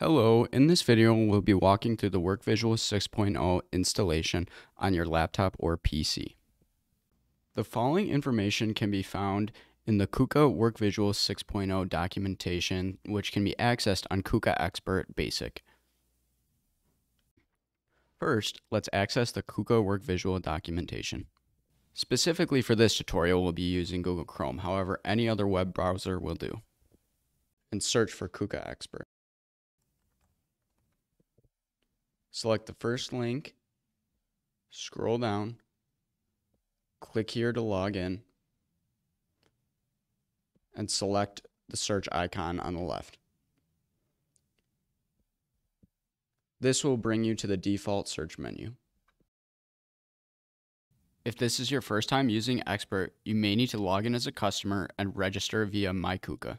Hello, in this video we'll be walking through the WorkVisual 6.0 installation on your laptop or PC. The following information can be found in the KUKA WorkVisual 6.0 documentation, which can be accessed on KUKA Expert Basic. First, let's access the KUKA WorkVisual documentation. Specifically for this tutorial, we'll be using Google Chrome. However, any other web browser will do. And search for KUKA Expert. Select the first link, scroll down, click here to log in, and select the search icon on the left. This will bring you to the default search menu. If this is your first time using Expert, you may need to log in as a customer and register via MyKUKA.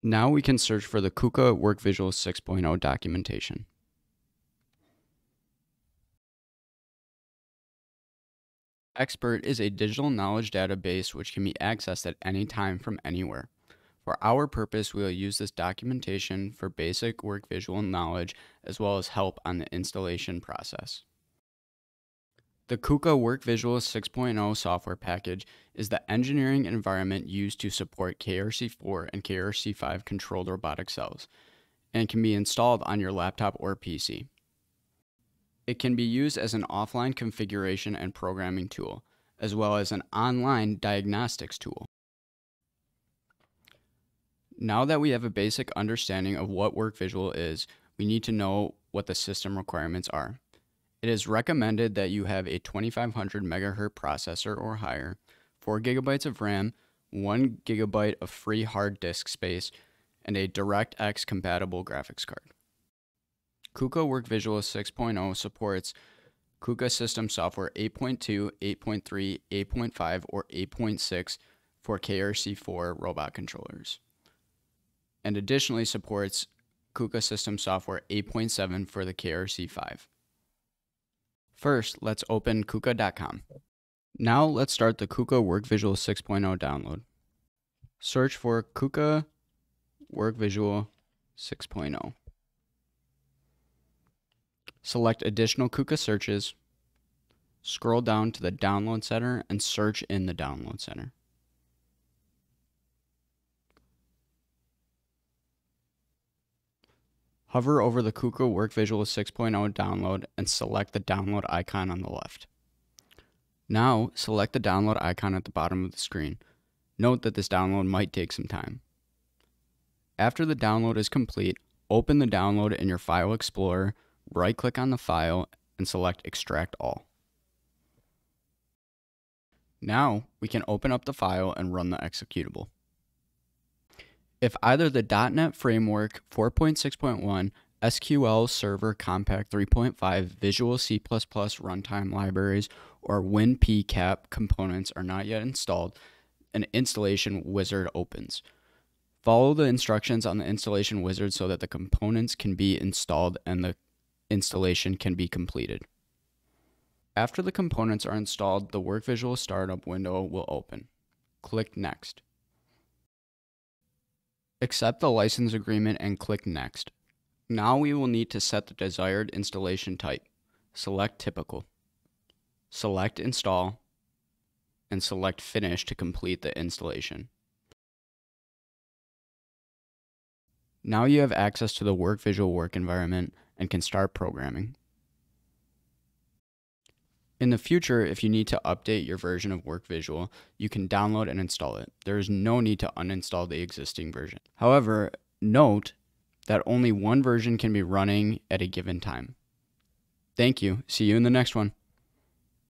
Now we can search for the KUKA WorkVisual 6.0 documentation. Expert is a digital knowledge database which can be accessed at any time from anywhere. For our purpose, we will use this documentation for basic WorkVisual knowledge as well as help on the installation process. The KUKA WorkVisual 6.0 software package is the engineering environment used to support KRC4 and KRC5 controlled robotic cells and can be installed on your laptop or PC. It can be used as an offline configuration and programming tool, as well as an online diagnostics tool. Now that we have a basic understanding of what WorkVisual is, we need to know what the system requirements are. It is recommended that you have a 2500 MHz processor or higher, 4 gigabytes of RAM, 1 gigabyte of free hard disk space, and a DirectX compatible graphics card. KUKA WorkVisual 6.0 supports KUKA System Software 8.2, 8.3, 8.5, or 8.6 for KRC4 robot controllers, and additionally supports KUKA System Software 8.7 for the KRC5. First, let's open KUKA.com. Now let's start the KUKA WorkVisual 6.0 download. Search for KUKA WorkVisual 6.0. Select additional KUKA searches, scroll down to the download center and search in the download center. Hover over the KUKA WorkVisual 6.0 download and select the download icon on the left. Now, select the download icon at the bottom of the screen. Note that this download might take some time. After the download is complete, open the download in your File Explorer, right click on the file, and select Extract All. Now, we can open up the file and run the executable. If either the .NET Framework 4.6.1, SQL Server Compact 3.5, Visual C++ runtime libraries, or WinPCAP components are not yet installed, an installation wizard opens. Follow the instructions on the installation wizard so that the components can be installed and the installation can be completed. After the components are installed, the WorkVisual startup window will open. Click Next. Accept the license agreement and click Next. Now we will need to set the desired installation type. Select Typical. Select Install and select Finish to complete the installation. Now you have access to the WorkVisual work environment and can start programming. In the future, if you need to update your version of WorkVisual, you can download and install it. There is no need to uninstall the existing version. However, note that only one version can be running at a given time. Thank you. See you in the next one.